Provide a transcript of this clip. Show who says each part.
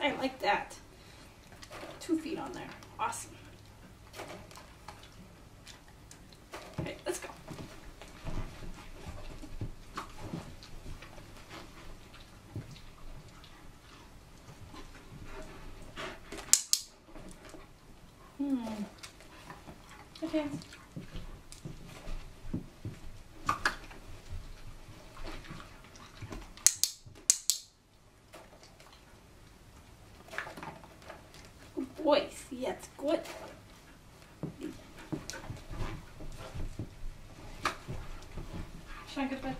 Speaker 1: I like that. Two feet on there. Awesome. Okay, let's go. Hmm. Okay. Yes, Yeah, it's good. Should I go to bed?